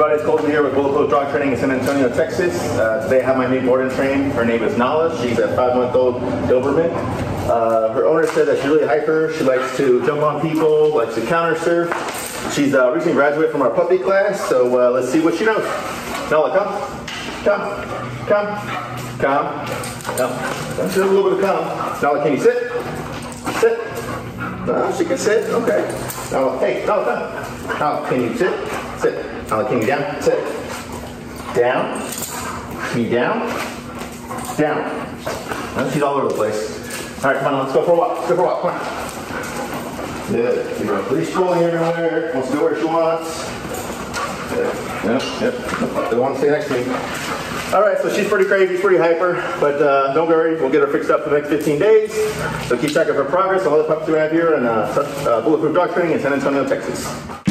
everybody, it's Colton here with Bulletproof Dog Training in San Antonio, Texas. Uh, today I have my new boarding train. Her name is Nala. She's a five-month-old Doberman. Uh, her owner said that she's really hyper. She likes to jump on people, likes to counter surf. She's uh, recently graduated from our puppy class, so uh, let's see what she knows. Nala, come. Come. Come. Come. Come. Let's a little bit of come. Nala, can you sit? Sit. No, she can sit. Okay. Nala, hey, Nala, come. Nala, can you sit? Sit. Can you down? Sit. Down. You down? Down. She's all over the place. All right, come on, let's go for a walk. Let's go for a walk. Come on. Good. You're leash pulling everywhere. Wants to go where she wants. Yep, yep. They want to stay next to me. All right, so she's pretty crazy, pretty hyper, but uh, don't worry, we'll get her fixed up for the next 15 days. So keep track of her progress, all the pups we have here, and uh, uh, Bulletproof Dog Training in San Antonio, Texas.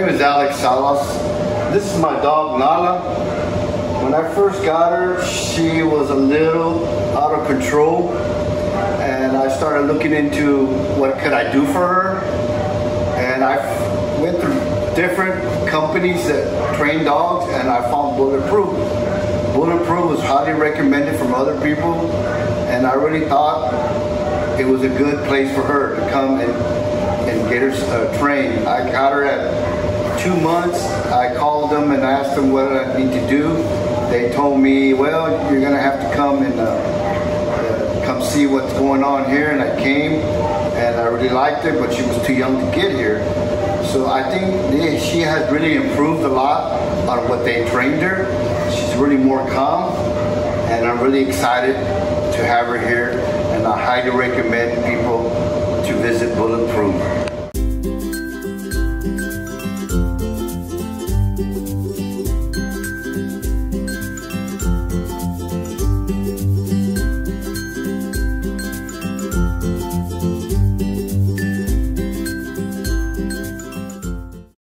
Name is Alex Salas. This is my dog Nala. When I first got her, she was a little out of control, and I started looking into what could I do for her. And I went through different companies that train dogs, and I found Bulletproof. Bulletproof was highly recommended from other people, and I really thought it was a good place for her to come and, and get her uh, trained. I got her at two months. I called them and asked them what I need to do. They told me, well, you're gonna have to come and uh, uh, come see what's going on here. And I came, and I really liked her, but she was too young to get here. So I think she has really improved a lot on what they trained her. She's really more calm, and I'm really excited to have her here. And I highly recommend people to visit Bulletproof.